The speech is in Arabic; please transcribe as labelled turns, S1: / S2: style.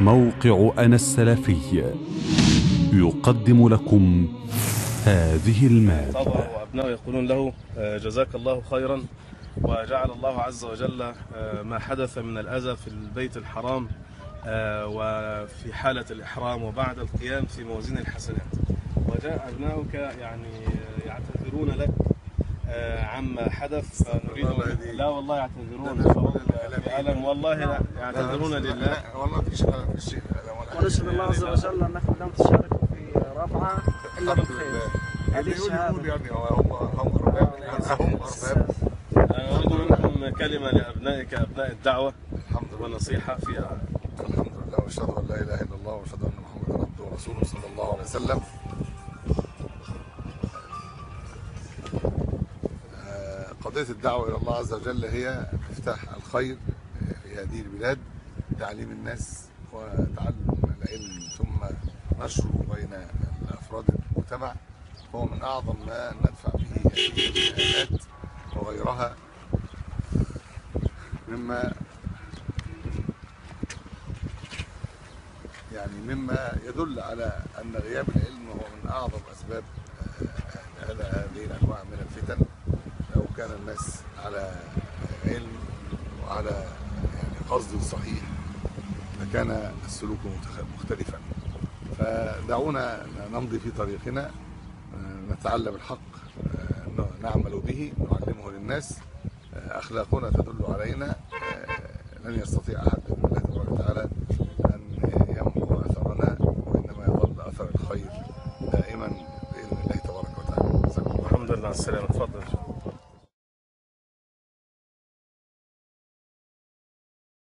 S1: موقع أنا السلفي. يقدم لكم هذه المادة.
S2: طبعا وأبنائه يقولون له آه، جزاك الله خيرا وجعل الله عز وجل آه، ما حدث من الأذى في البيت الحرام آه، وفي حالة الإحرام وبعد القيام في موازين الحسنات. وجاء أبناؤك يعني يعتذرون لك. آه، عما حدث فنريد لا والله يعتذرون ألم والله لا يعتذرون لله.
S3: والله فيش فيش
S4: ونشهد الله عز وجل انكم لم تشاركوا في رفعة إلا بالخير. هذه
S3: يقول
S4: الشهاده
S3: يعني هم هم ارباب هم ارباب
S2: أنا أريد منكم كلمة لأبنائك أبناء الدعوة.
S3: الحمد لله.
S2: ونصيحة في
S3: الحمد لله وأشهد أن لا إله إلا الله وأشهد أن محمدا عبده ورسوله صلى الله عليه وسلم. قضية الدعوة إلى الله عز وجل هي مفتاح الخير في هذه البلاد تعليم الناس وتعلم العلم ثم نشره بين أفراد المجتمع. هو من أعظم ما ندفع به هذه الآلات وغيرها. مما يعني مما يدل على أن غياب العلم هو من أعظم أسباب آه، هذا- هذه الأنواع من الفتن. كان الناس على علم وعلى يعني قصد صحيح لكان السلوك مختلفا. فدعونا نمضي في طريقنا آه، نتعلم الحق آه، نعمل به نعلمه للناس. آه، أخلاقنا تدل علينا لن يستطيع أحد بإذن الله تبارك وتعالى أن يمحو أثرنا وإنما يظل أثر الخير دائما بإذن الله تبارك وتعالى.
S2: الحمد لله على السلامة.